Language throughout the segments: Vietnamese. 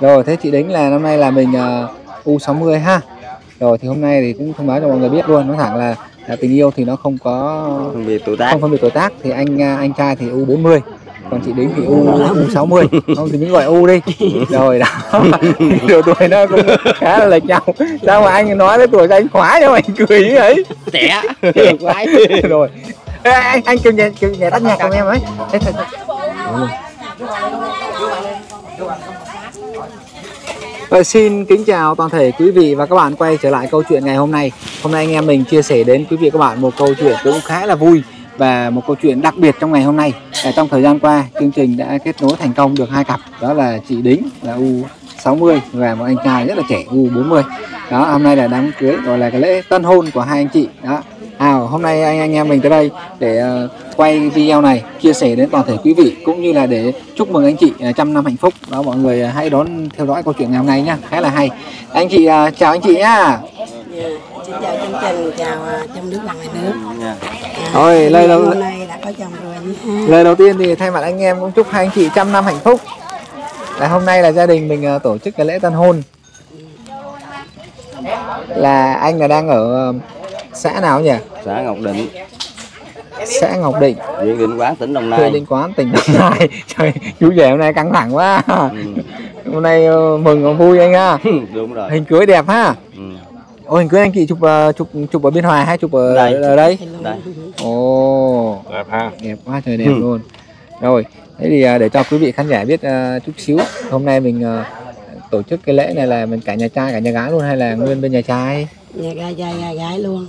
Rồi thế chị Đính là năm nay là mình uh, U60 ha. Rồi thì hôm nay thì cũng thông báo cho mọi người biết luôn, nói thẳng là, là tình yêu thì nó không có Phân biệt tuổi tác. không phân biệt tuổi tác thì anh à, anh trai thì U40 còn chị Đính thì U U60 không thì mình gọi U đi rồi đó độ tuổi nó cũng khá là lệch nhau sao mà anh nói cái tuổi anh khóa cho anh cười như ấy Trẻ. Quái. rồi Ê, anh anh kêu nhẹ kêu nhẹ tắt nhạc của em ấy Thế, thế, thế. Rồi, xin kính chào toàn thể quý vị và các bạn quay trở lại câu chuyện ngày hôm nay. Hôm nay anh em mình chia sẻ đến quý vị và các bạn một câu chuyện cũng khá là vui và một câu chuyện đặc biệt trong ngày hôm nay. à, trong thời gian qua, chương trình đã kết nối thành công được hai cặp, đó là chị Đính là U60 và một anh trai rất là trẻ U40. Đó, hôm nay là đám cưới gọi là cái lễ tân hôn của hai anh chị. Đó. À, hôm nay anh anh em mình tới đây để ờ, quay video này chia sẻ đến toàn thể quý vị cũng như là để chúc mừng anh chị ờ, trăm năm hạnh phúc. Đó mọi người ờ, hãy đón theo dõi câu chuyện ngày hôm nay nhá, khá là hay. Anh chị chào anh chị nhá. Xin chào chương trình, chào trong nước và ngoài nước. Dạ. À, Thôi, lời đầu- hôm nay đã có chồng rồi nha. Lời đầu tiên thì thay mặt anh em cũng chúc hai anh chị trăm năm hạnh phúc. Là hôm nay là gia đình mình tổ chức cái lễ tân hôn. Là anh là đang ở xã nào nhỉ? Xã Ngọc Định, Xã Ngọc Định, huyện Định Quán, tỉnh Đồng huyện Nai. Định Quán, tỉnh Đồng Nai. Trời, chú rể hôm nay căng thẳng quá. Ừ. Hôm nay ờ, mừng và vui anh ha. Đúng rồi. Hình cưới đẹp ha. Ừ. Ồ hình cưới anh chị chụp ờ, chụp chụp ở Biên Hòa hay chụp ở Đây. ở đây? Đây. Ồ. đẹp ha đẹp quá trời đẹp Ừ. luôn rồi thế thì à, để cho quý vị khán giả biết à, chút xíu hôm nay mình à, tổ chức cái lễ này là mình cả nhà trai cả nhà gái luôn hay là nguyên bên nhà trai Nhà gái trai nhà gái luôn.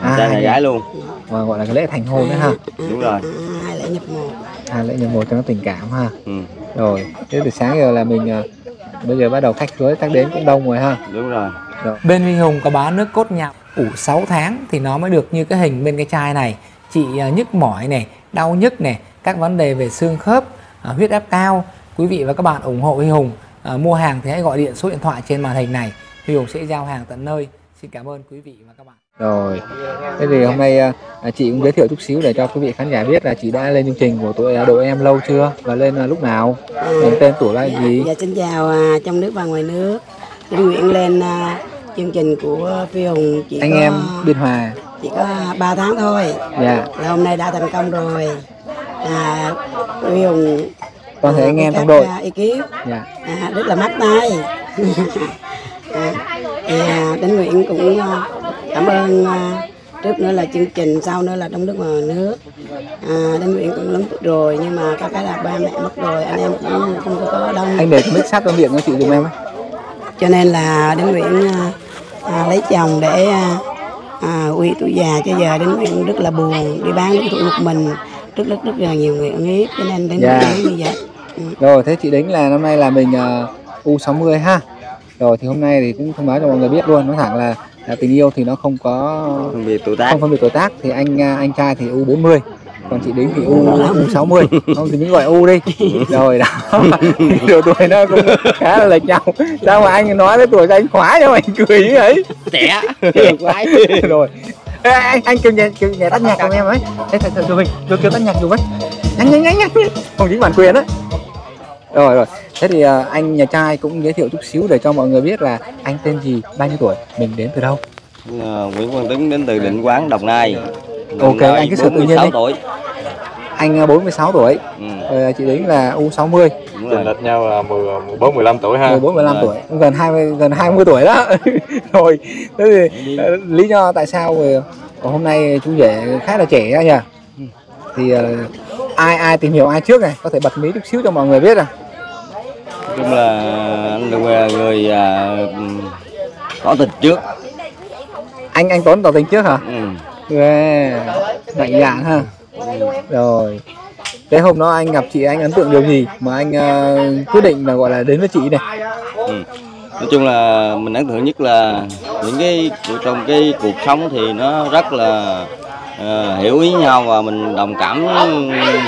à, Trai nhà gái luôn. và gọi là cái lễ thành hôn đấy ha Đúng rồi. À, hai lễ nhập một. hai lễ nhập một cho nó tình cảm ha Ừ. rồi thế từ sáng giờ là mình à, bây giờ bắt đầu khách khứa chắc đến cũng đông rồi ha Đúng rồi. Bên Huy Hùng có bán nước cốt nhạo ủ 6 tháng thì nó mới được như cái hình bên cái chai này. Chị à, nhức mỏi này, đau nhức này, các vấn đề về xương khớp, à, huyết áp cao. Quý vị và các bạn ủng hộ Huy Hùng à, mua hàng thì hãy gọi điện số điện thoại trên màn hình này. Huy Hùng sẽ giao hàng tận nơi. Xin cảm ơn quý vị và các bạn. rồi. Thế thì hôm nay à, chị cũng giới thiệu chút xíu để cho quý vị khán giả biết là chị đã lên chương trình của tụi à, đội em lâu chưa và lên à, lúc nào? Mình tên tuổi là gì? Dạ xin chào à, trong nước và ngoài nước. Linh nguyện lên à, chương trình của Phi Hùng. Chỉ anh có, em biên hòa. Chỉ có 3 tháng thôi. dạ. Là hôm nay đã thành công rồi. À, Phi Hùng toàn thể anh em trong đội. à, ekip. Dạ. À, rất là mát tay. À, thì à, đến Nguyễn cũng à, cảm ơn à, trước nữa là chương trình sau nữa là trong nước ngoài nước à, đến Nguyễn cũng lớn tuổi rồi nhưng mà các cái là ba mẹ mất rồi anh em cũng không có đông anh để mic sát vào miệng cho chị giùm em ấy cho nên là đến Nguyễn à, lấy chồng để à, uy tuổi già cho giờ đến Nguyễn rất là buồn đi bán tuổi một mình rất rất rất là nhiều người nghiếp cho nên đến Dạ. Nguyễn như vậy Ừ. Rồi thế chị Đính là năm nay là mình uh, U60 ha. Rồi thì hôm nay thì cũng thông báo cho mọi người biết luôn, nói thẳng là, là tình yêu thì nó không có Phân biệt tuổi tác. không phân biệt tuổi tác thì anh à, anh trai thì U40 còn chị Đính thì U U60 không thì mình gọi U đi rồi đó độ tuổi nó cũng khá là lệch nhau sao mà anh nói cái tuổi của anh khóa cho anh cười như ấy Trẻ. Quái. rồi Ê, anh anh kêu nhẹ kêu nhẹ tắt nhạc của em ấy thế thật thật mình kêu kêu tắt nhạc dùng ấy nhanh nhanh nhanh nhanh không chính bản quyền á rồi rồi thế thì à, anh nhà trai cũng giới thiệu chút xíu để cho mọi người biết là anh tên gì bao nhiêu tuổi mình đến từ đâu Ờ, Nguyễn Quang Tuấn đến từ Định Quán, Đồng Nai. Ok, anh cứ sự tự nhiên đi. 46 tuổi. anh à, 46 tuổi Ừ. rồi chị Đính là U60 Đúng chênh rồi. lệch nhau là 10, 14 15 tuổi ha 14 15 Rồi. tuổi gần 20 gần 20 tuổi đó rồi thế thì ờ, lý do tại sao ờ, hôm nay chú rể khá là trẻ nhỉ thì ờ, ai ai tìm hiểu ai trước này có thể bật mí chút xíu cho mọi người biết à chung là anh là người à, có tình trước. anh anh Tuấn tỏ tình trước hả Ừ. Ghê, mạnh dạn ha rồi thế hôm đó anh gặp chị anh ấn tượng điều gì mà anh ờ, quyết định là gọi là đến với chị này Ừ. Nói chung là mình ấn tượng nhất là những cái trong cái cuộc sống thì nó rất là ờ, hiểu ý nhau và mình đồng cảm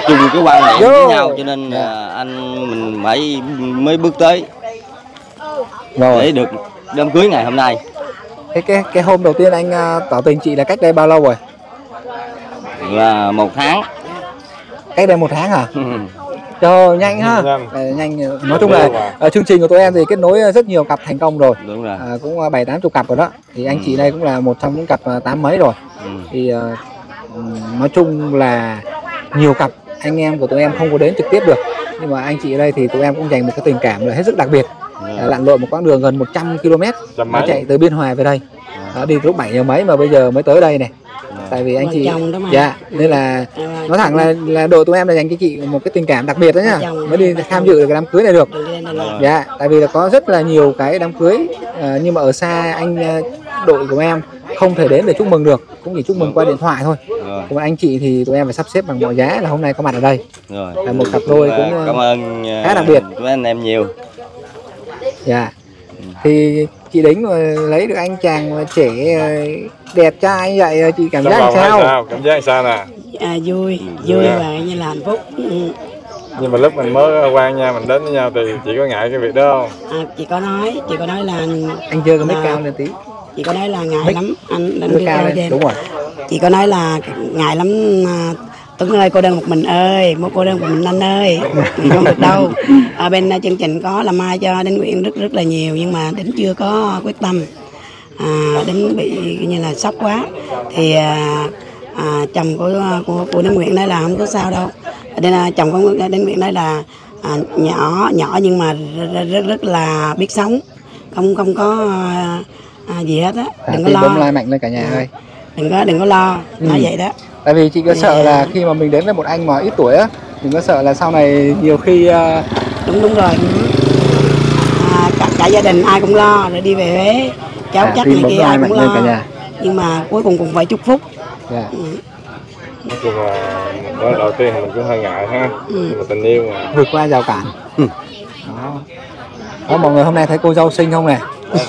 chung cái quan điểm với nhau cho nên là anh phải mới bước tới rồi để được đám cưới ngày hôm nay thế cái cái hôm đầu tiên anh ờ, tỏ tình chị là cách đây bao lâu rồi là một tháng cách đây một tháng hả Ừ. Trời nhanh ha. Nhanh. Ờ, nhanh nói chung là ờ, chương trình của tụi em thì kết nối rất nhiều cặp thành công rồi. đúng rồi À, cũng bảy tám chục cặp rồi đó. Thì anh chị đây cũng là một trong những cặp ờ, tám mấy rồi. ừ. Thì ờ, ừm, nói chung là nhiều cặp anh em của tụi em không có đến trực tiếp được. Nhưng mà anh chị ở đây thì tụi em cũng dành một cái tình cảm là hết sức đặc biệt. À, lặn lội một quãng đường gần 100 km. Trăm nó chạy từ biên hòa về đây. Đó, đi lúc 7 giờ mấy mà bây giờ mới tới đây này. Tại vì anh Vợ chị chồng đó mà. dạ nên là À, nói thẳng là là đội tụi em là dành cho chị một cái tình cảm đặc biệt đó nhá mới đi tham dự được cái đám cưới này được. Dạ tại vì là có rất là nhiều cái đám cưới ờ, nhưng mà ở xa anh ờ, đội của em không thể đến để chúc mừng được cũng chỉ chúc mừng qua điện thoại thôi rồi còn anh chị thì tụi em phải sắp xếp bằng mọi giá là hôm nay có mặt ở đây rồi là một cặp đôi cũng ờ, cảm ơn ờ, khá đặc biệt. mấy anh em nhiều dạ thì chị đính mà lấy được anh chàng mà trẻ ờ, đẹp trai như vậy ờ, chị cảm Trong giác sao sao? Cảm giác sao nè? À, vui, vui và như là hạnh phúc. Ừ. Nhưng mà lúc mình mới quen nhau, mình đến với nhau thì chị có ngại cái việc đó không? À, chị có nói, chị có nói là anh cái mic À. cao lên tí chị có nói là ngại Mic- lắm anh mic mic cao lên. trên. Đúng rồi. Chị có nói là ngại lắm à, Tuấn ơi cô đơn một mình ơi một cô đơn một mình anh ơi. Không được đâu. Ở bên à, chương trình có làm mai cho đến Nguyễn rất rất là nhiều nhưng mà đến chưa có quyết tâm. À, đến bị như là sốc quá. Thì à, à, chồng của của của đến Nguyễn nói là không có sao đâu. Nên là chồng của đến Nguyễn nói là à, nhỏ nhỏ nhưng mà rất, rất rất là biết sống. Không không có à, à, gì hết á à, đừng có lo bấm like mạnh lên cả nhà ơi đừng có đừng có lo nói Ừ. vậy đó tại vì chị có sợ Dạ. là khi mà mình đến với một anh mà ít tuổi á đừng có sợ là sau này nhiều khi ờ, đúng đúng rồi ừ. à, cả, cả gia đình ai cũng lo rồi đi về Huế cháu à, chắc này kia ai cũng lo nhà nhưng mà cuối cùng cũng phải chúc phúc dạ. ừ. Nói chung là nói đầu tiên mình cũng hơi ngại ha. Ừ. Nhưng mà tình yêu mà. vượt qua rào cản đó. đó mọi người hôm nay thấy cô dâu xinh không này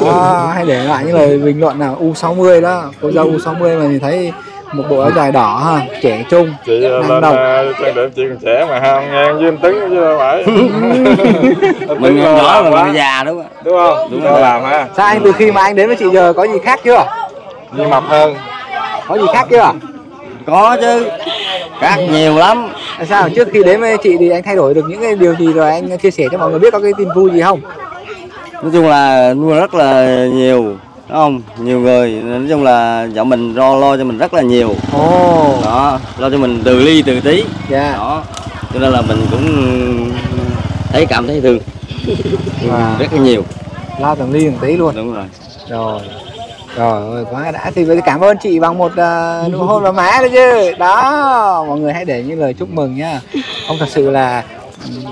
đó, hay để lại những lời bình luận nào U60 đó cô dâu U60 mà nhìn thấy một bộ áo dài đỏ ha trẻ trung Chị ờ, lên ờ, trang điểm chị còn trẻ mà ha, ngang với anh Tấn chứ đâu phải. Mình nhỏ mà mình già đúng không Đúng không? Đúng rồi. làm ha. sao anh từ khi mà anh đến với chị giờ có gì khác chưa Nhưng mập hơn. có gì khác chưa có chứ khác nhiều lắm sao trước khi đến với chị thì anh thay đổi được những cái điều gì rồi anh chia sẻ cho mọi người biết có cái tin vui gì không nói chung là nuôi rất là nhiều đúng không? Nhiều người nói chung là vợ mình lo lo cho mình rất là nhiều. Ồ. Đó lo cho mình từ ly từ tí. Dạ. Đó cho nên là mình cũng thấy cảm thấy thương. Wow. rất là nhiều. Lo từng ly từng tí luôn. Đúng rồi. Rồi rồi ơi quá. Đã thì cảm ơn chị bằng một uh, nụ hôn vào má đấy chứ. Đó mọi người hãy để những lời chúc mừng nhá không thật sự là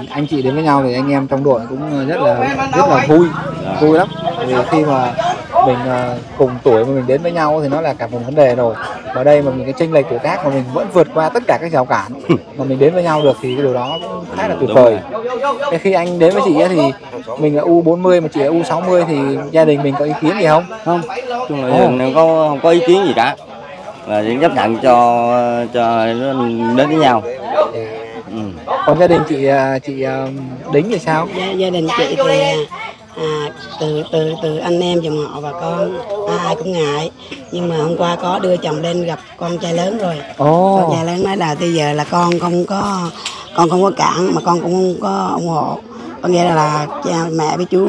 anh chị đến với nhau thì anh em trong đội cũng rất là rất là vui vui lắm. Vì khi mà mình ờ, cùng tuổi mà mình đến với nhau thì nó là cả một vấn đề rồi. Và đây mà mình cái chênh lệch tuổi tác mà mình vẫn vượt qua tất cả các rào cản mà mình đến với nhau được thì cái điều đó cũng khá là tuyệt vời. cái khi anh đến với chị ấy thì mình là U40 mà chị là U60 thì gia đình mình có ý kiến gì không? Không. Chung là không có không có ý kiến gì cả. Là chỉ chấp nhận cho cho nó đến với nhau. Ừ. còn gia đình chị à, chị à, đính thì sao? Gia, gia đình chị thì à, từ từ từ anh em dòng họ và con ai cũng ngại. Nhưng mà hôm qua có đưa chồng lên gặp con trai lớn rồi. Ồ. Con trai lớn nói là bây giờ là con không có con không có cản mà con cũng không có ủng hộ. Có nghĩa là, là cha mẹ với chú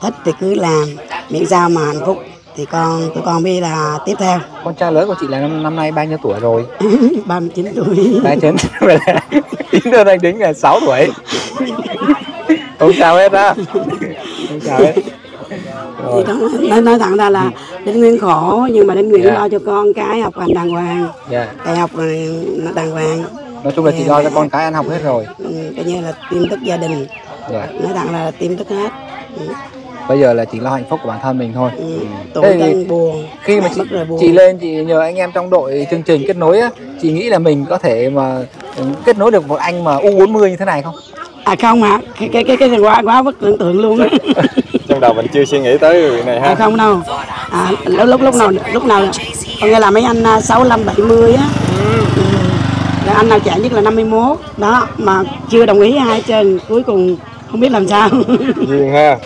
thích thì cứ làm. Miễn sao mà hạnh phúc thì con tụi con biết là tiếp theo. Con trai lớn của chị là năm, năm nay bao nhiêu tuổi rồi? 39 tuổi. Ba chín tính đơn anh đính là 6 tuổi. Không sao hết á. Không sao hết. Nói, nói thẳng ra là đến nguyên khổ nhưng mà đến nguyên Dạ. lo cho con cái học hành đàng hoàng. Dạ. Đại học nó đàng hoàng. Nói chung là chị lo cho con cái ăn học hết rồi. Ừ, coi như là tiêm tức gia đình. Dạ. Nói thẳng là tiêm tức hết. Ừ, bây giờ là chỉ lo hạnh phúc của bản thân mình thôi. Ừ, Thế thì buồn khi mà chị, buồn. chị lên chị nhờ anh em trong đội chương trình kết nối á chị nghĩ là mình có thể mà ừ, kết nối được một anh mà U40 như thế này không? À không hả cái cái cái cái này quá quá bất tưởng tượng luôn. Á Trong đầu mình chưa suy nghĩ tới việc này à, ha. không đâu. À, lúc lúc lúc nào lúc nào có nghĩa là mấy anh à, 65 70 á. Ừ. Là anh nào trẻ nhất là 51 đó mà chưa đồng ý ai trơn. Cuối cùng không biết làm sao. Duyên ha.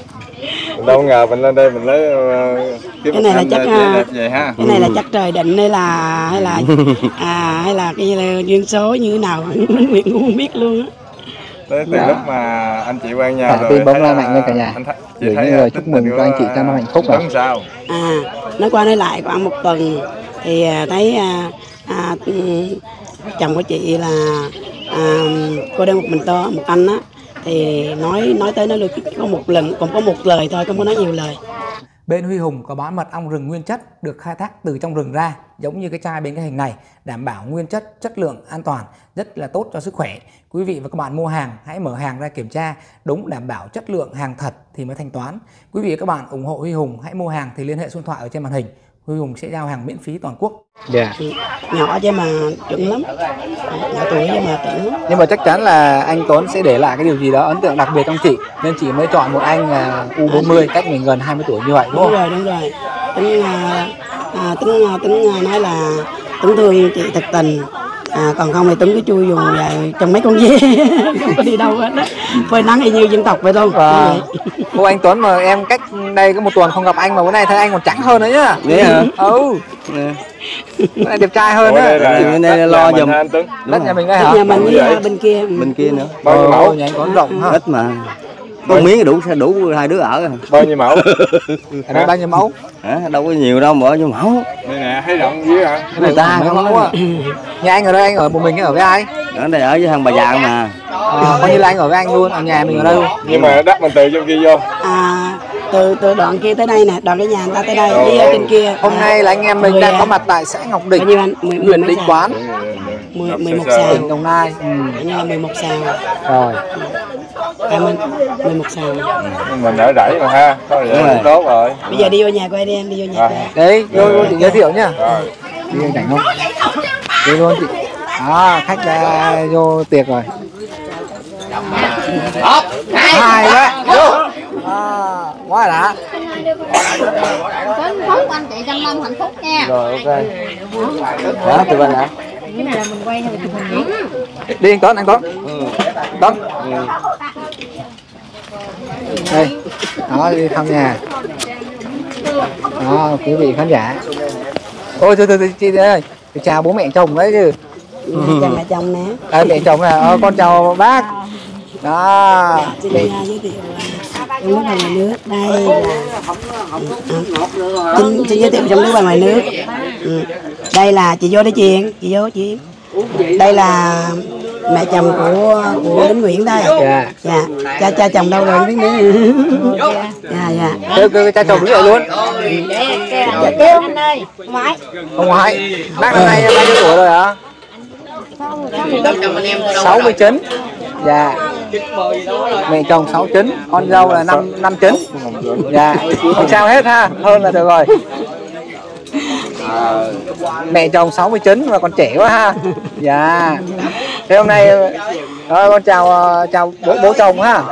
Mình đâu ngờ mình lên đây mình lấy uh, Cái này là chắc, uh, à, đẹp vậy ha. cái này là chắc trời định hay là hay là à hay là cái là duyên số như thế nào Nguyệt cũng không biết luôn á tới từ Dạ. lúc mà anh chị quen nhau Thả rồi tim bấm la mạnh lên cả nhà. anh th- chị Gửi thấy những lời chúc mừng cho anh chị trăm năm hạnh phúc à. Tuấn sao à nói qua nói lại khoảng một tuần thì à, thấy à, à, ừ, chồng của chị là à, cô đơn một mình to một anh á thì nói nói tới nói lui có một lần cũng có một lời thôi không có nói nhiều lời Bên Huy Hùng có bán mật ong rừng nguyên chất được khai thác từ trong rừng ra, giống như cái chai bên cái hình này, đảm bảo nguyên chất, chất lượng, an toàn, rất là tốt cho sức khỏe. Quý vị và các bạn mua hàng, hãy mở hàng ra kiểm tra, đúng đảm bảo chất lượng hàng thật thì mới thanh toán. Quý vị và các bạn ủng hộ Huy Hùng, hãy mua hàng thì liên hệ số điện thoại ở trên màn hình. Huy Hùng sẽ giao hàng miễn phí toàn quốc. Dạ. Ừ, nhỏ chứ mà chuẩn lắm nhỏ tuổi chứ mà chuẩn lắm Nhưng mà chắc chắn là anh Tuấn sẽ để lại cái điều gì đó ấn tượng đặc biệt trong chị nên chị mới chọn một anh là U40 cách mình gần 20 tuổi như vậy đúng đúng không? rồi đúng rồi tính à, à, tính à, tính à, nói là tính thương chị thật tình à, còn không thì tính cứ chui vào trong mấy con dê. Không có đi đâu hết á. Phơi nắng y như dân tộc vậy thôi. Và cô anh Tuấn mà em cách đây có một tuần không gặp anh mà bữa nay thấy anh còn trắng hơn nữa nhá. Vậy hả? Ừ, Nè, bữa nay đẹp trai hơn á. đây đất lo giùm. Tuấn. Đất nhà mình đây hả? nhà mình với à, bên kia. Bên kia nữa. Bao nhiêu mẫu? Ồ, nhà anh Tuấn rộng ha. ít mà con miếng đủ đủ hai đứa ở à. bao nhiêu mẫu Ở đây bao nhiêu mẫu? hả đâu có nhiều đâu mà ở nhiêu mẫu đây nè thấy rộng dưới hả người ta không mẫu á á. Nhà anh ở đây anh ở một mình hay ở với ai? ở đây ở với thằng bà già mà À, coi như là anh ở với anh luôn, ở nhà mình ở đâu? nhưng mà đất mình từ trong kia vô à, từ từ đoạn kia tới đây nè đoạn cái nhà người ta tới đây đi ở trên kia Hôm à, nay là anh em mình đang à, có mặt tại xã Ngọc bao Định, anh huyện Định? Quán, mười mười một Sơ sơ. xào tỉnh Đồng Nai. Ừ. Như là 11 xào Rồi. À, mình 11 xào mình ở rẫy mà ha có Đúng rồi. cũng tốt rồi bây giờ đi vô nhà của em đi em đi vô nhà À. của Đấy, vô vô chị giới thiệu nhá. rồi Đi cảnh không? Đi luôn chị. À, khách đã vô tiệc rồi. Hai quá. Vô. À, quá đã. Đến phúc anh chị trăm năm hạnh phúc nha Rồi ok. Đó, tụi mình hả? cái này là mình quay hình nhé Đi anh Tuấn, anh Tuấn. Tuấn. Đây. Đó, đi thăm nhà. Đó, quý vị khán giả. Ôi, thôi, thôi, thôi, chị ơi. Chào bố mẹ chồng đấy chứ. cha mẹ chồng nè À, mẹ chồng là ờ, con chào bác. Đó. giới thiệu uh, nước bằng ngoài nước đây là xin, xin giới thiệu trong nước ngoài nước ừ. đây là chị vô đây chuyện chị vô chị đây là mẹ chồng của của lính Nguyễn đây Dạ. dạ cha cha chồng đâu rồi biết nữa dạ dạ Kêu, kêu cha chồng dậy luôn. kêu anh ơi ngoại Ông ngoại. Bác năm nay bao nhiêu tuổi rồi hả? 69. Dạ. Mẹ chồng 69, con dâu là 5 năm chín. Dạ, không sao hết ha, hơn là được rồi. Mẹ chồng 69 mà còn trẻ quá ha. Dạ. Thế hôm nay thôi con chào ờ, chào bố bố chồng ha.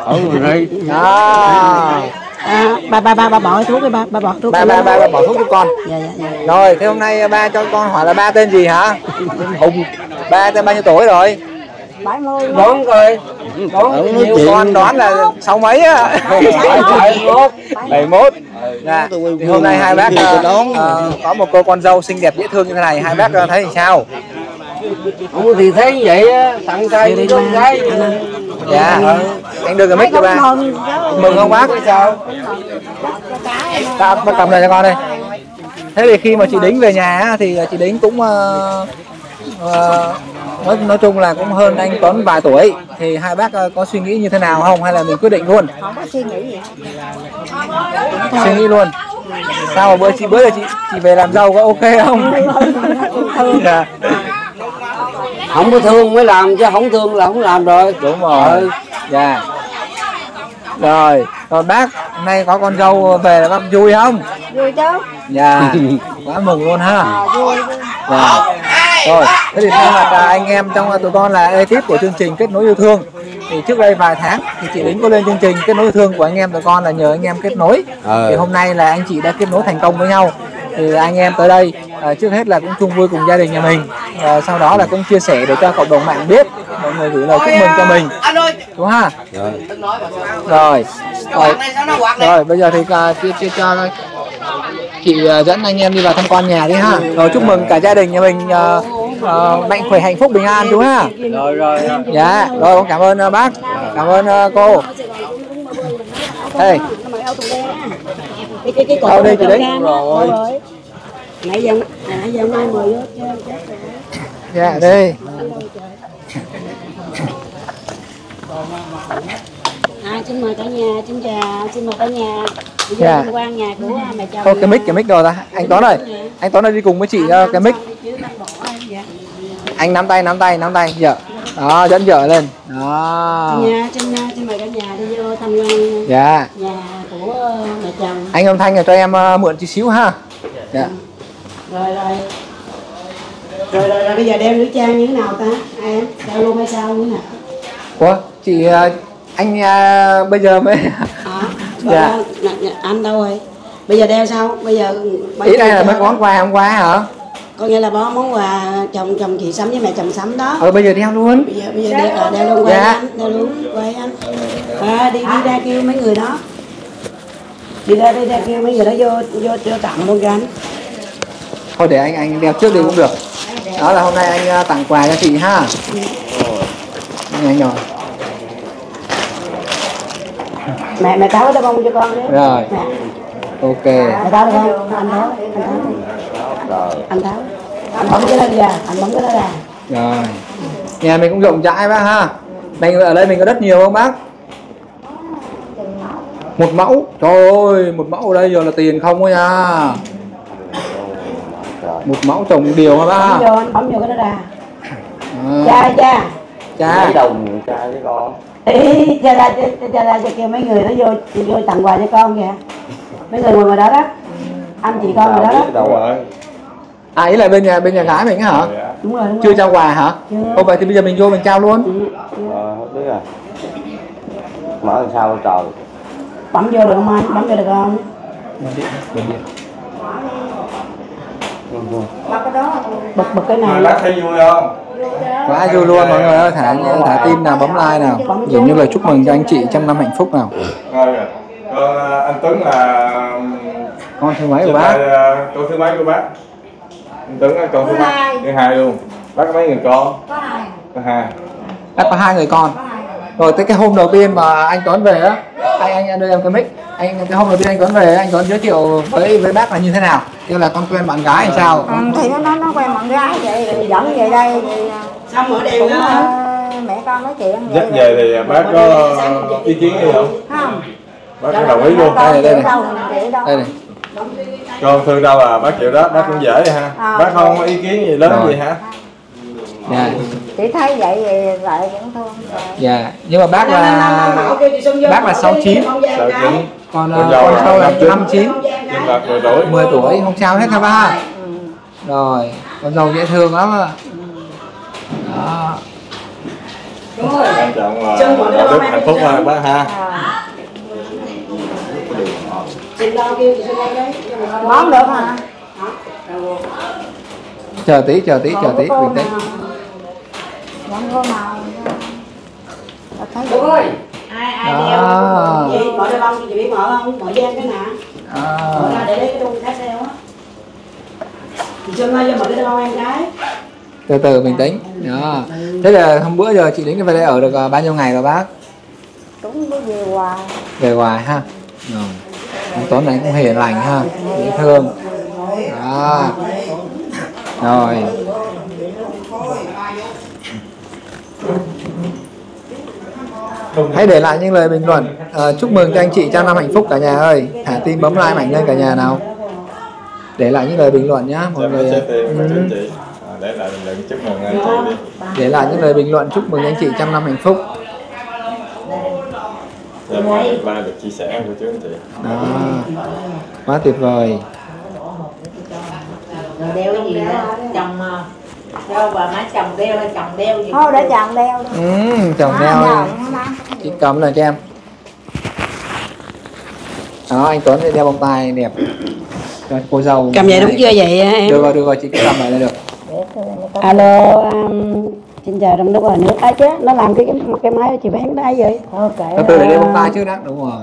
Đó. à, ba ba ba ba bỏ thuốc đi ba ba bỏ thuốc Ba đi. ba ba ba bỏ thuốc cho con. dạ dạ dạ Rồi, thế hôm nay ba cho con hỏi là ba tên gì hả? Hùng. Ba tên bao nhiêu tuổi rồi? Bốn rồi. Bốn nhiêu con đoán là sáu mấy á. Bảy mốt. Bảy mốt. Dạ. Thì hôm nay hai bác ờ, ờ, có một cô con dâu xinh đẹp dễ thương như thế này, hai bác ờ, thấy thì sao? Thì thấy vậy á tặng trai đi con gái. Dạ. Anh đưa cái mic cho ba. Mừng không bác? Ta bắt cầm này cho con đây. Thế thì khi mà chị Đính về nhà á, thì chị Đính cũng ờ, ờ, nói nói chung là cũng hơn anh Tuấn vài tuổi thì hai bác ờ, có suy nghĩ như thế nào không hay là mình quyết định luôn? không có suy nghĩ gì Suy nghĩ luôn. Sao mà bữa chị bữa giờ chị chị về làm dâu có ok không? Dạ. Không có thương mới làm chứ không thương là không làm rồi. Đúng rồi. Dạ. Rồi còn bác hôm nay có con dâu về là bác vui không? Vui chứ. Dạ. Quá mừng luôn ha. Ờ, vui dạ. Rồi thế thì thay mặt à, anh em trong à, tụi con là ekip của chương trình kết nối yêu thương. Thì trước đây vài tháng thì chị Đính có lên chương trình kết nối yêu thương của anh em tụi con là nhờ anh em kết nối. Thì hôm nay là anh chị đã kết nối thành công với nhau thì anh em tới đây à, trước hết là cũng chung vui cùng gia đình nhà mình. À, sau đó là cũng chia sẻ để cho cộng đồng mạng biết mọi người gửi lời chúc mừng cho mình. Đúng ha? Rồi. Rồi. Rồi bây giờ thì à, chia chia cho chị à, dẫn anh em đi vào tham quan nhà đi ha. Rồi chúc mừng cả gia đình nhà mình à, à, mạnh khỏe hạnh phúc bình an chú ha? Rồi rồi dạ. Rồi con cảm ơn bác. Cảm ơn cô. Đây hey cái cái Đâu cổ đây này chị cam đấy? cam á. Rồi. Nãy giờ nãy giờ mai mời rồi. dạ đây À, xin mời cả nhà, xin chào, xin mời cả nhà. Dạ. tham quan nhà của mẹ chồng. thôi cái mic cái mic đâu ta anh Tuấn ơi anh Tuấn ơi đi cùng với chị ờ, cái mic Dạ. anh nắm tay nắm tay nắm tay vợ đó dẫn vợ lên đó Nhà, xin, xin mời cả nhà đi vô tham quan dạ nhà của ờ, mẹ chồng. anh âm thanh là cho em ờ, mượn chút xíu ha dạ Rồi rồi. Rồi rồi, rồi bây giờ đeo nữ trang như thế nào ta? Ai em? Đeo luôn hay sao như thế nào? ủa chị ờ, anh ờ, bây giờ mới À, Dạ. anh đâu rồi? Bây giờ đeo sao? Bây giờ ý đây là mấy món quà hôm qua hả có nghĩa là bó món quà chồng chồng chị sắm với mẹ chồng sắm đó. ờ bây giờ đeo luôn. Bây giờ bây giờ đeo, à, đeo luôn quay Dạ. anh đeo luôn quay anh. À, đi đi ra kêu mấy người đó. Đi ra đi ra kêu mấy người đó vô vô vô tặng luôn cho anh. Thôi để anh anh đeo trước đi cũng được. Đó là hôm nay anh ờ, tặng quà cho chị ha. Anh anh rồi mẹ mẹ tháo cái bông cho con đi. Rồi. mẹ, ok. Mẹ tháo được không anh tháo anh tháo anh tháo anh bấm cái đó ra anh bấm cái đó ra rồi. Nhà mình cũng rộng rãi bác ha. Mình ở đây mình có đất nhiều không bác? Một mẫu. Trời ơi một mẫu ở đây giờ là tiền không thôi nha một mẫu trồng điều hả bác? Bấm vô anh bấm vô cái đó ra. À, cha cha. Cha. Đồng cha với con. Ý cha ra cha, cha ra cho kêu mấy người đó vô vô tặng quà cho con kìa. Mấy người ngồi ngoài đó đó. Anh chị con ngồi đó đó. Đâu rồi à ý là bên nhà bên nhà gái mình á hả? Dạ. Đúng rồi đúng chưa rồi. trao quà hả? Chưa. Ô vậy thì bây giờ mình vô mình trao luôn. Ờ biết rồi. Mở làm sao trời. Bấm vô được không anh bấm vô được không? Bật bật cái này. Bác thấy vui không? Quá vui luôn mọi người ơi. Thả thả tim nào bấm like nào. Gửi những lời chúc mừng cho anh chị trăm năm hạnh phúc nào. Rồi à, anh Tuấn là con thứ mấy của bác? à, con thứ mấy của bác Tuấn là con thứ mấy thứ hai luôn. Bác có mấy người con? Có hai. Bác có hai người con. Rồi tới cái hôm đầu tiên mà anh Tuấn về á anh anh anh đưa em cái mic. Anh cái hôm đầu tiên anh Tuấn về anh Tuấn giới thiệu với với bác là như thế nào? Kêu là con quen bạn gái hay sao? Ừ, thì nó nó nó quen bạn gái vậy rồi dẫn về đây. Thì xong mở đèn cũng nữa ờ, mẹ con nói chuyện dắt vậy về thì bác có ý kiến gì không? Không. Bác có đồng ý luôn. Đây, đây, đâu đây này con thương đâu à? Bác chịu đó bác cũng dễ ha. À, bác không có ý kiến gì lớn Rồi. gì hả? Dạ. Chị thấy vậy thì lại vẫn thương dạ nhưng mà bác là bác là sáu chín. còn Con ờ, dâu con là sau là năm chín. 10 tuổi. 10 tuổi không sao hết hả ba? Rồi. Con dâu dễ thương lắm ạ đó. Quan trọng là đạo đức hạnh phúc ha bác ha Chị chị món được hả? Chờ tí chờ tí chờ tí bình tĩnh món có màu Tao thấy vậy. đó. chị mở đôi bông chị biết mở không mở gian cái nè mở ra à. để lấy cái tung khác đeo á. Chị Xuân ơi cho mở cái đôi bông em cái từ từ bình tĩnh đó. Thế là hôm bữa giờ chị đến cái về đây ở được ờ, bao nhiêu ngày rồi bác? Cũng có gì hoài. Về hoài ha. Rồi Tuấn này cũng hiền lành ha dễ thương. Đó rồi. Hãy để lại những lời bình luận. Ờ, chúc mừng cho anh chị trăm năm hạnh phúc cả nhà ơi. Thả tim bấm like mạnh lên cả nhà nào. Để lại những lời bình luận nhá mọi cho người Ừ. cho chị à, để lại mình đừng chúc mừng anh chị đi. Để lại những lời bình luận chúc mừng anh chị trăm năm hạnh phúc để mọi ba được chia sẻ với chú anh chị. Đó quá tuyệt vời. Rồi đeo cái gì đó. Chồng à, đeo bà má chồng đeo hay chồng đeo gì? Thôi để chồng đeo ừ, chồng Má đeo chị cầm này cho em. Đó anh Tuấn thì đeo bông tai đẹp. Rồi, cô dâu cầm vậy đúng chưa vậy em? Được rồi được rồi chị cứ cầm lại là được. Alo um, xin chào đông đốc ở nước. Ấy chứ? Nó làm cái cái, cái máy chị bán đây vậy? Thôi kệ từ từ để bông tai trước đã. Đúng rồi.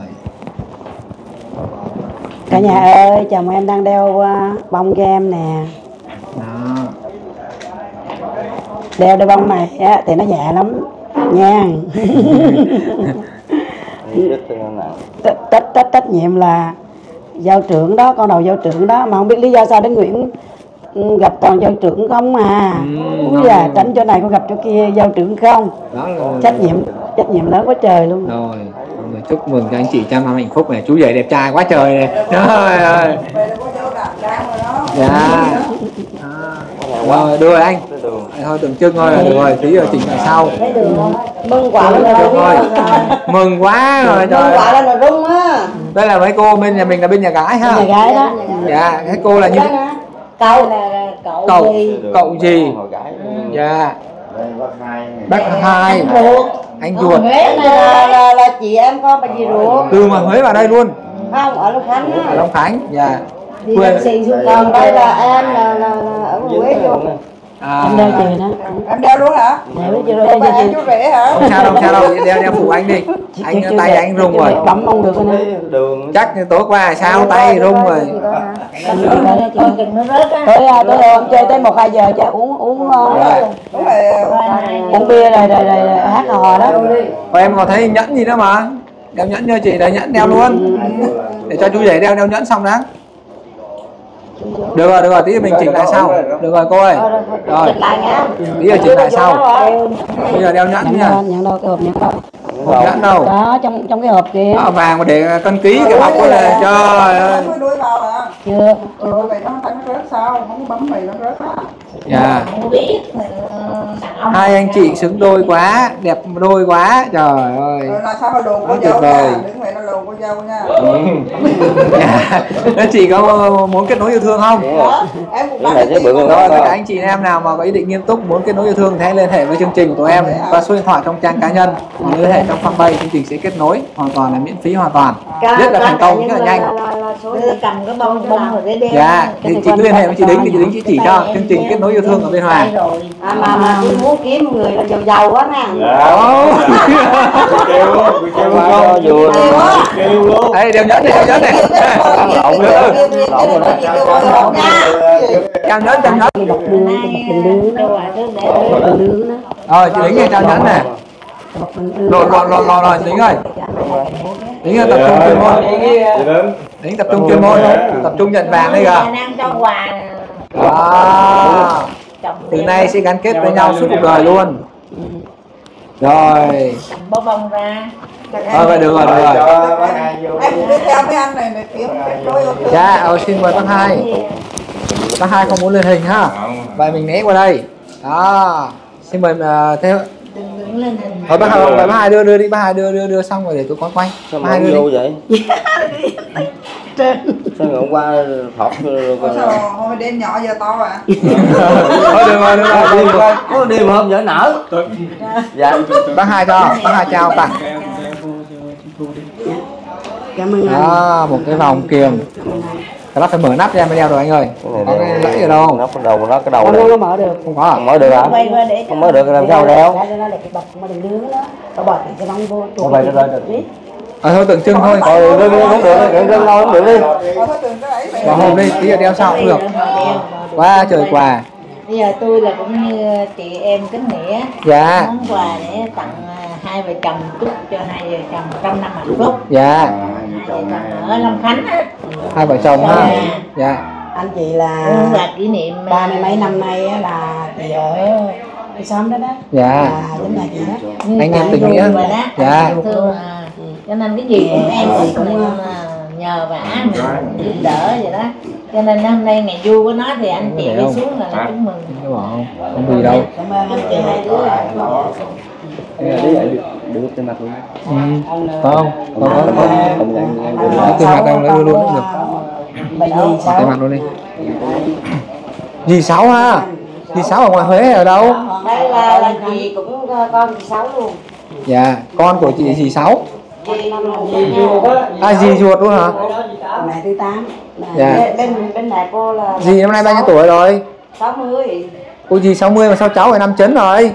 Cả nhà ơi chồng em đang đeo uh, bông cho em nè. Đó. Đeo đôi bông này á, thì nó nhẹ lắm. Nha. Trách trách trách nhiệm là giao trưởng đó con đầu giao trưởng đó mà không biết lý do sao đến Nguyễn gặp toàn giao trưởng không à. Úi già, tránh chỗ này con gặp chỗ kia giao trưởng không? Đó là trách nhiệm trách nhiệm lớn quá trời luôn. Rồi chúc mừng cho anh chị trăm năm hạnh phúc này. Chú rể đẹp trai quá trời này. Trời ơi. Dạ. Rồi đưa rồi anh. Thôi tượng trưng thôi được rồi. Tí rồi chỉnh lại sau. Mừng Được rồi. Mừng quá rồi trời quả lên là rung á. Đây là mấy cô bên nhà mình là bên nhà gái ha? Nhà gái đó. Dạ cái cô là như cậu là cậu cậu. gì? Cậu gì? dạ. Bác hai anh ruột. Huế này là, là, là chị em con bà gì ruột. Từ mà Huế vào đây luôn. Không ở Long Khánh ở Long Khánh dạ. Làm xì xuống còn đây là em là, là, là ở Huế luôn à, em đeo chị đó. Em đeo luôn hả? Đeo chị rồi đeo em chị. chú rể hả? Không sao đâu không sao đâu đeo đeo phụ anh đi. Anh tay anh rung rồi. Bấm không được nữa đường. Chắc tối qua sao tay rung rồi. á. Tôi à, tôi không chơi tới một hai giờ chắc uống uống ờ, uống bia rồi rồi, rồi, rồi hát hò đó. Và em còn thấy nhẫn gì nữa mà? Đeo nhẫn cho chị đấy nhẫn đeo luôn. Để cho chú rể đeo đeo nhẫn xong đã được rồi được rồi tí mình chỉnh lại sau. Được rồi cô ơi. Rồi tí nữa chỉnh lại sau. bây giờ đeo nhẫn nha hộp nhận đâu? Hộp đó trong trong cái hộp kia đó, vàng mà để cân ký cái bọc đó là trời ơi. chưa. Dạ. Không biết ông hai anh chị xứng đôi quá đẹp đôi quá. Trời ơi. Là sao? Mà của tuyệt dâu nha. nó của dâu nha. Dạ. anh chị có muốn kết nối yêu thương không? Em cũng bự hơn Rồi, tất cả đó anh chị em nào mà có ý định nghiêm túc muốn kết nối yêu thương thì hãy liên hệ với chương trình của tụi em qua số điện thoại trong trang cá nhân. Hoặc liên hệ trong fanpage chương trình sẽ kết nối hoàn toàn là miễn phí hoàn toàn rất là thành công rất là nhanh cầm cái bông bông rồi để đeo dạ thì chị cứ liên hệ với chị đính thì chị đính chị chỉ cho chương trình kết nối yêu thương ở bên Hoàng rồi à, mà mà tôi muốn kiếm người là giàu giàu quá nè kêu luôn kêu luôn vừa kêu luôn đây đeo nhẫn này đeo nhẫn này lộn nữa lộn rồi đeo nhẫn đeo nhẫn à cứ để bọc đường đường đó rồi chị đính này đeo nhẫn này bọc đường đường rồi rồi rồi rồi rồi đính ơi. Đính ơi, tập trung chuyên môn. Đính tập trung chuyên môn. Tập trung nhận vàng đây kìa. Đó chồng từ nay sẽ gắn kết với nhau suốt cuộc đời luôn. Rồi. Bó bông ra. Thôi vậy được rồi được rồi. em đi theo mấy anh này yêu thương dạ ờ, xin mời bác hai. Bác hai không muốn lên hình ha. Vậy mình né qua đây. Đó. Xin mời uh, theo lên hình thôi bác hai vậy bác hai đưa đưa đi bác hai đưa đưa đưa xong rồi để tôi có quay. Sao bác mà hai không đưa vô đi. Vậy sao ngày hôm qua thọt Ủa sao hôm nay đêm nhỏ giờ to à thôi được rồi được rồi được rồi có đi mà không giỡn nở. Dạ. Bác hai cho bác hai trao tặng cảm ơn anh. Đó một cái vòng kiềm cái đó phải mở nắp ra mới đeo được anh ơi. Cái này có cái lẫy ở đâu? Nó cái đầu nó cái đầu không này. nó mở được. Không có à? không mới được hả? Không mới được làm sao đeo. đây là cái bóng vô không phải nó lên được. à, thôi tượng trưng thôi. rồi rưng rưng không được rưng rưng đâu không được đi. Thôi vào hôm đi tí giờ đeo sau cũng được. Quá trời quà. bây giờ tôi là cũng như chị em kính nghĩa dạ. Món quà để tặng à, hai vợ chồng chúc cho hai vợ chồng trăm năm hạnh phúc. Dạ. Hai vợ chồng ở Long Khánh á. Hai vợ chồng ha. Dạ. Anh chị là là kỷ niệm à, ba mươi mấy năm nay á là chị ở cái xóm đó đó. Dạ. Là giống nhà chị đó. Như anh em tình nghĩa. rồi đó Dạ. Thương à. cho nên cái gì cũng em cũng cũng à, nhờ vả mình giúp đỡ vậy đó. Cho nên hôm nay ngày vui của nó thì anh chị đi không? xuống là chúc mừng. Đúng không? Không vì đâu. Cảm ơn. Anh chị hai đứa được trên mặt luôn. Ừ. có không? Có có. Có không tiền mặt đâu lấy luôn được gì tiền mặt luôn đi. Dì sáu ha. Dì sáu ở ngoài huế ở đâu? Đây là là chị cũng con chị sáu luôn. Dạ con của chị dì sáu. À dì ruột luôn hả? Mẹ thứ tám. Dạ. bên bên này cô là dì năm nay bao nhiêu tuổi rồi? Sáu mươi. Cô dì 60 mà sao cháu phải năm chấn rồi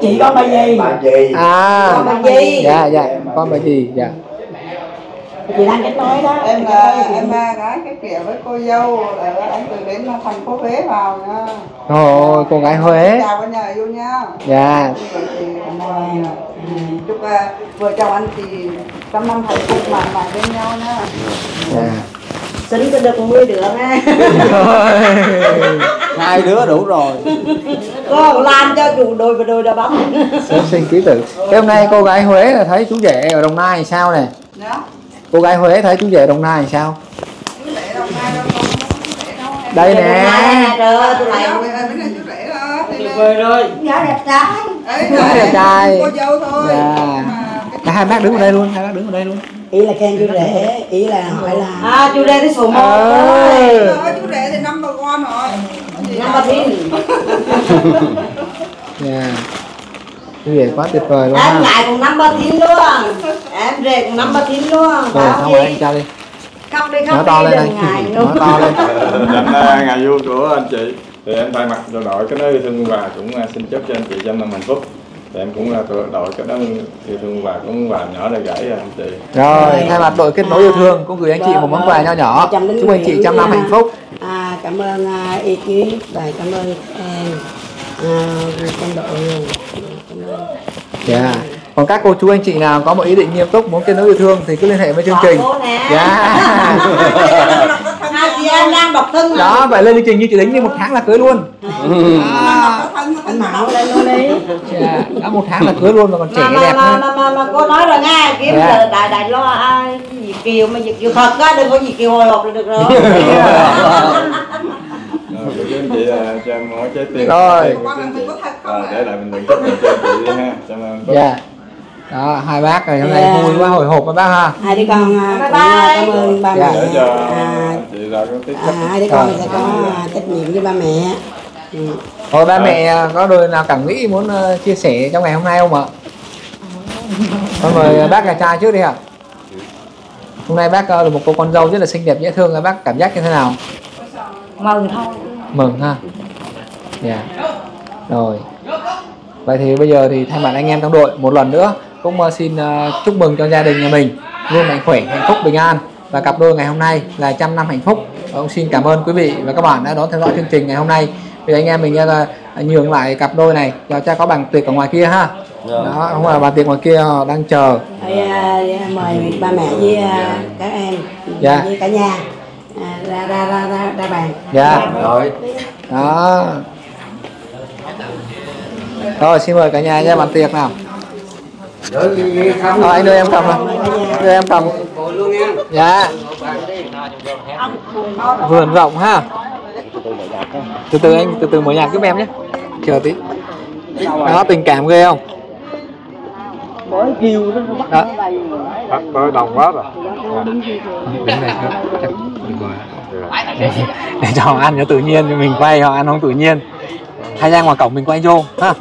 chị con bà gì? À. Con bà gì? dạ dạ con bà gì? Dạ. Chị đang kết nối đó. Em là em là gái cái kiểu với cô dâu là anh từ đến thành phố Huế vào nha. Ôi, cô gái Huế. chào cả nhà yêu nha. Dạ. Chúc à, vợ chồng anh chị trăm năm hạnh phúc màn màn bên nhau nha. Dạ. Sinh có được 10 đứa nghe hai đứa đủ rồi con làm cho chủ đôi và đôi đá bóng Sớm sinh ký tử. Thế hôm nay cô gái Huế là thấy chú rể ở Đồng Nai sao này? Dạ. Cô gái Huế thấy chú rể ở Đồng Nai sao? Đây nè. rồi tôi lại Dạ, rồi nhỏ đẹp trai là đẹp trai. cô dâu thôi Dạ. Cái Cả hai bác đứng ở đây luôn, hai bác đứng ở đây luôn. Ý là khen chú rể ý là không phải là à chủ đề thì số một. Ờ, chú rể thì năm number one rồi năm ba thiên Dạ. Chú rể quá tuyệt vời luôn em lại cùng năm ba thiên luôn em rể cùng năm ba thiên luôn Rồi, Bảo xong gì? rồi anh cho đi. khóc đi Nói khóc to đi lên nữa Nói to lên. Uh, ngày vui của anh chị thì em thay mặt cho đội cái nơi thương và cũng uh, xin chúc cho anh chị trăm năm hạnh phúc thì em cũng uh, đội cái đó yêu thương và cũng quà nhỏ để gửi anh chị Rồi, thay mặt đội kết nối yêu thương cũng gửi anh chị một món quà nho nhỏ. Đến Chúc anh chị trăm năm hạnh phúc. à, cảm ơn à, ekip và cảm ơn em à, quân đội ơn Dạ. Còn các cô chú anh chị nào có một ý định nghiêm túc muốn kết nối yêu thương thì cứ liên hệ với chương trình. Có Dạ. em đang đọc thân mà Đó, vậy lên chương trình như chị đính như một tháng là cưới luôn. anh Mão lên luôn đi Dạ, đã một tháng là cưới luôn mà còn trẻ mà, đẹp mà, nữa. mà, mà, mà cô nói rồi nghe kiếm Dạ. là đại đại lo ai gì kiều mà gì kiều thật á đừng có gì kiều hồi hộp là được rồi chị uh, cho em mỗi trái tim Rồi. để lại bình luận cho chị ha cho em có Dạ. Đó, hai bác này hôm nay Dạ. vui quá hồi hộp với bác ha. hai đứa con à, cũng à, cảm ơn ba Dạ. mẹ cho à, à, hai đứa con sẽ có à, trách nhiệm với ba mẹ ừ. Rồi ba mẹ à, có đôi nào cảm nghĩ muốn chia sẻ trong ngày hôm nay không ạ? Thôi mời bác nhà trai trước đi ạ. Hôm nay bác là một cô con dâu rất là xinh đẹp dễ thương, bác cảm giác như thế nào? mừng thôi Mừng ha. Dạ. Rồi. Vậy thì bây giờ thì thay mặt anh em trong đội một lần nữa cũng ờ, xin ờ, chúc mừng cho gia đình nhà mình luôn mạnh khỏe, hạnh phúc, bình an và cặp đôi ngày hôm nay là trăm năm hạnh phúc. Và cũng xin cảm ơn quý vị và các bạn đã đón theo dõi chương trình ngày hôm nay. Thì anh em mình ờ, nhường lại cặp đôi này cho cha có bàn tiệc ở ngoài kia ha. Đó, không là bàn tiệc ngoài kia đang chờ. Thôi, mời ba mẹ với à, các em Dạ. với cả nhà à, ra ra ra ra ra bàn Dạ. Rồi. Đó. Rồi xin mời cả nhà ra bàn tiệc nào. Rồi anh đưa em cầm nào. Đưa em cầm. Dạ. Vườn rộng ha. Từ từ anh từ từ mở nhạc giúp em nhé. Chờ tí. Đó tình cảm ghê không? Đó. tôi đồng quá rồi Đứng thôi. Chắc rồi. để cho họ ăn cho tự nhiên mình quay họ ăn không tự nhiên hay ra ngoài cổng mình quay vô ha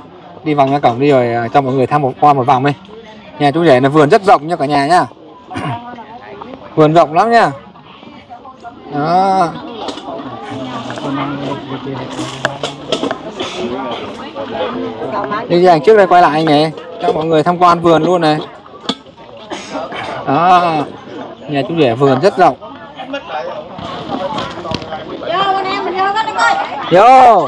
đi vòng ra cổng đi rồi à, cho mọi người tham một qua một vòng đi. Nhà chú rể là vườn rất rộng nha cả nhà nhá vườn rộng lắm nha. Đó. Đi dành trước đây quay lại anh này cho mọi người tham quan vườn luôn này đó. Nhà chú rể vườn rất rộng. Vô anh em mình vô cái đi coi. vô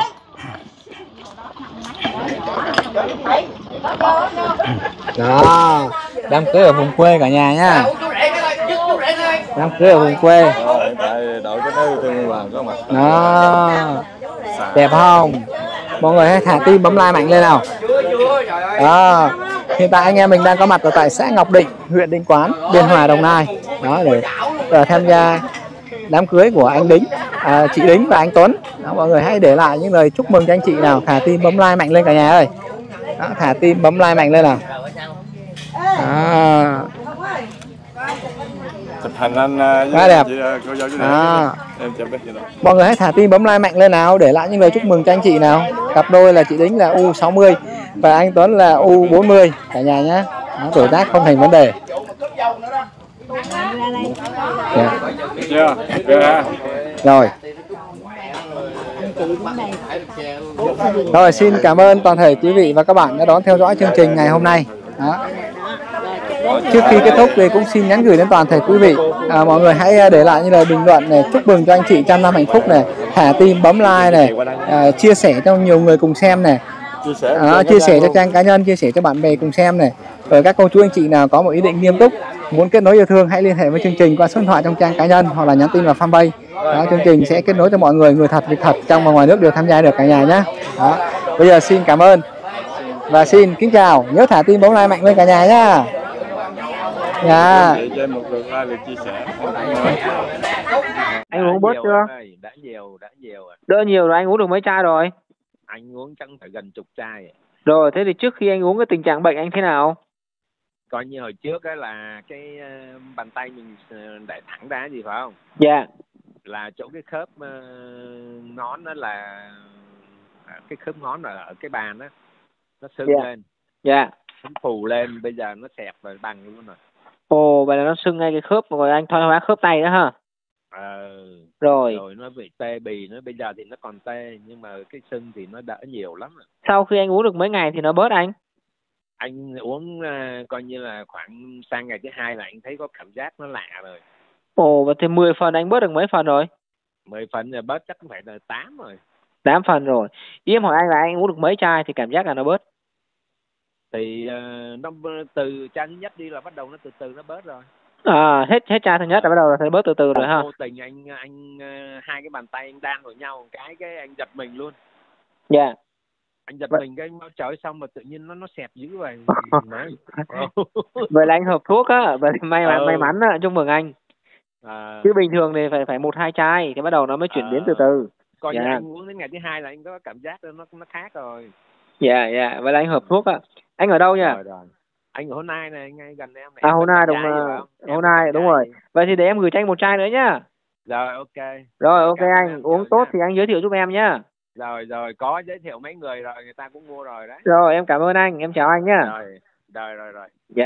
đó đám cưới ở vùng quê cả nhà nhá đám cưới ở vùng quê. Đội cái thương có mặt. Đó. Đẹp không? Mọi người hãy thả tim bấm like mạnh lên nào. Đó. Hiện tại anh em mình đang có mặt ở tại xã Ngọc Định huyện Định Quán Biên Hòa Đồng Nai. Đó để, để tham gia đám cưới của anh Đính à, chị Đính và anh Tuấn. Đó, mọi người hãy để lại những lời chúc mừng cho anh chị nào. Thả tim bấm like mạnh lên cả nhà ơi đó, thả tim bấm like mạnh lên nào. Đó. chụp hình anh Quá đẹp. cô À. em chụp cái gì đó mọi người hãy thả tim bấm like mạnh lên nào để lại những lời chúc mừng cho anh chị nào. Cặp đôi là chị Đính là U60 và anh Tuấn là U40 cả nhà nhé tuổi tác không thành vấn đề. Dạ. chưa chưa ha rồi rồi xin cảm ơn toàn thể quý vị và các bạn đã đón theo dõi chương trình ngày hôm nay. Đó. Trước khi kết thúc thì cũng xin nhắn gửi đến toàn thể quý vị. À, mọi người hãy để lại những lời bình luận này chúc mừng cho anh chị trăm năm hạnh phúc này thả tim bấm like này à, chia sẻ cho nhiều người cùng xem này. Chia sẻ à, chia sẻ cho trang cá nhân chia sẻ cho bạn bè cùng xem này. Rồi các cô chú anh chị nào có một ý định nghiêm túc muốn kết nối yêu thương hãy liên hệ với chương trình qua số điện thoại trong trang cá nhân hoặc là nhắn tin vào fanpage đó, chương trình sẽ kết nối cho mọi người người thật việc thật trong và ngoài nước đều tham gia được cả nhà nhé. Đó bây giờ xin cảm ơn. Và xin kính chào nhớ thả tim bấm like mạnh lên cả nhà nhá. Dạ. Anh uống bớt chưa? đã nhiều đã nhiều rồi. Đỡ nhiều rồi anh uống được mấy chai rồi? Anh uống chắc phải gần chục chai rồi. thế thì trước khi anh uống cái tình trạng bệnh anh thế nào? Coi như hồi trước á là cái ờ, bàn tay mình ờ, để thẳng ra gì phải không? Dạ là chỗ cái khớp ờ, ngón đó là à, cái khớp ngón là ở cái bàn á nó sưng Dạ. lên. Dạ. Nó phù lên bây giờ nó xẹp rồi bằng luôn rồi. Ồ vậy là nó sưng ngay cái khớp rồi anh thoái hóa khớp tay đó ha? Ờ. Rồi. Rồi nó bị tê bì nữa bây giờ thì nó còn tê nhưng mà cái sưng thì nó đỡ nhiều lắm rồi. sau khi anh uống được mấy ngày thì nó bớt anh? Anh uống ờ, coi như là khoảng sang ngày thứ hai là anh thấy có cảm giác nó lạ rồi ồ vậy thì 10 phần anh bớt được mấy phần rồi? Mười phần rồi bớt chắc cũng phải là tám rồi. 8 phần rồi. Ý em hỏi anh là anh uống được mấy chai thì cảm giác là nó bớt? Thì ờ, nó từ chai thứ nhất đi là bắt đầu nó từ từ nó bớt rồi. À hết hết chai thứ nhất là bắt đầu là thấy bớt từ từ rồi ha. vô tình anh anh ờ, hai cái bàn tay anh đan vào nhau một cái cái anh giật mình luôn. Dạ. Anh giật Vậy- mình cái nó trời xong mà tự nhiên nó nó xẹp dữ vậy? Vậy là anh hợp thuốc á vậy may mắn Ừ. may mắn á chúc mừng anh à, chứ bình thường thì phải phải một hai chai thì bắt đầu nó mới chuyển biến từ từ. Coi như dạ. anh uống đến ngày thứ hai là anh có cảm giác nó nó khác rồi. Dạ dạ. Vậy là anh hợp thuốc á. Anh ở đâu nhỉ rồi rồi. Anh ở hôm nay này ngay gần em này. À hôm nay đúng? Em hôm nay đúng rồi. vậy thì để em gửi cho anh một chai nữa nhá. Rồi ok. Rồi ok Cảm anh. uống tốt nha. thì anh giới thiệu giúp em nhá. Rồi rồi. Có giới thiệu mấy người rồi người ta cũng mua rồi đấy. Rồi em cảm ơn anh. Em chào anh nhá. Rồi rồi rồi rồi. Dạ